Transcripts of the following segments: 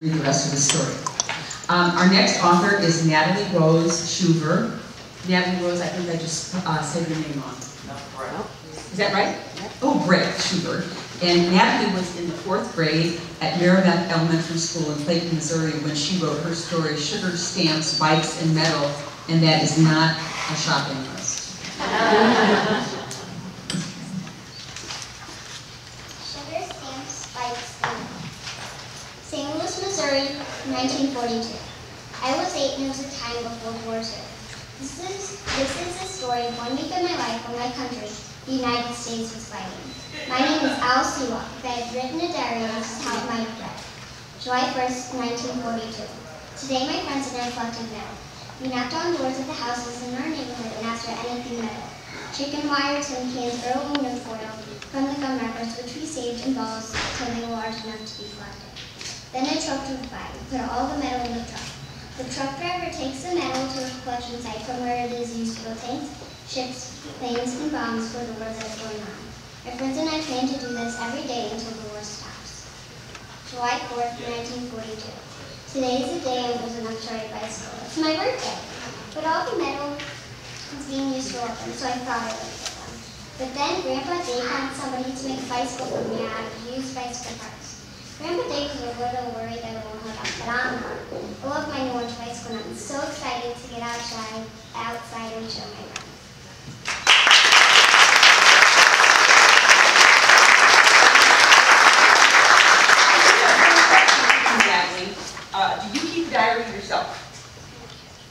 read the rest of the story. Um, our next author is Natalie Rose Schuver. Natalie Rose, I think I just uh, said your name wrong. Is that right? Oh, Brett Schuver. And Natalie was in the fourth grade at Meramec Elementary School in Clayton, Missouri when she wrote her story, Sugar Stamps, Bikes, and Metal, and that is not a shopping list. Sugar stamps, spikes, and St. Louis, Missouri, 1942. I was eight and it was a time of World War II. This is, this is the story of one week of my life when my country, the United States, was fighting. My name is Al Siwa. If I had written a diary, this is how it have. July 1st, 1942. Today my friends and I collected metal. We knocked on doors of the houses in our neighborhood and asked for anything metal. Chicken wire, tin cans, or aluminum foil from the gum wrappers, which we saved in balls till they were large enough to be collected. Then a truck drove by. We put all the metal in the truck. The truck driver takes the metal to a collection site from where it is used to build tanks, ships, planes, and bombs for the war that is going on. My friends and I plan to do this every day until the war stops. July 4th, 1942. Today is the day I was to ride bicycle. It's my birthday. But all the metal is being used for weapons, so I thought I would get one. But then Grandpa Dave found somebody to make a bicycle for me out of used bicycle parts. Grandpa Dave was a little worried that it won't hold up, but I'm. I love my new orange bicycle and I'm so excited to get outside, outside and show my friends. Natalie, do you keep a diary yourself?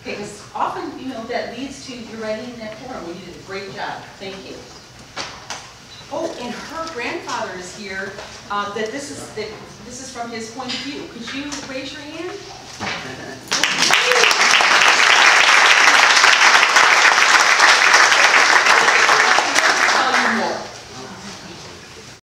Okay, because often, you know, that leads to you writing that poem, you did a great job, thank you oh, and her grandfather is here, uh, that this is, that this is from his point of view. Could you raise your hand?